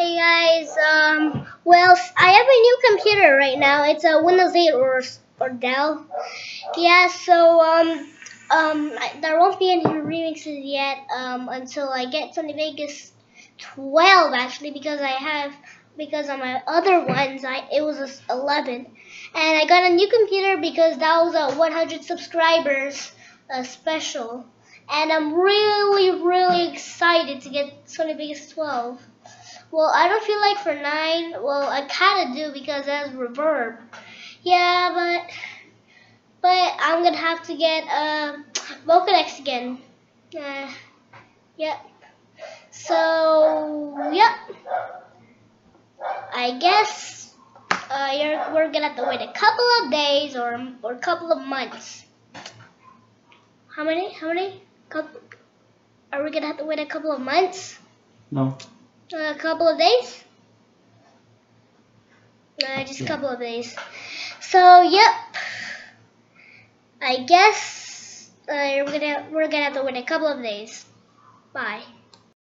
Hey guys, um, well, I have a new computer right now. It's a Windows 8 or or Dell. Yeah, so um, um, I, there won't be any remixes yet um until I get Sony Vegas 12 actually because I have because on my other ones I it was a 11 and I got a new computer because that was a 100 subscribers uh, special and I'm really really excited to get Sony Vegas 12. Well, I don't feel like for 9, well, I kind of do because it has reverb. Yeah, but but I'm going to have to get uh, Vocodex again. Uh, yep. So, yep. I guess uh, we're going to have to wait a couple of days or, or a couple of months. How many? How many? Couple, are we going to have to wait a couple of months? No. A couple of days? Uh, just a couple of days. So, yep. I guess uh, we're gonna we're gonna have to wait a couple of days. Bye.